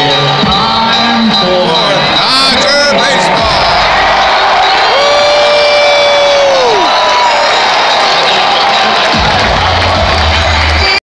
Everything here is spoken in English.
Yeah.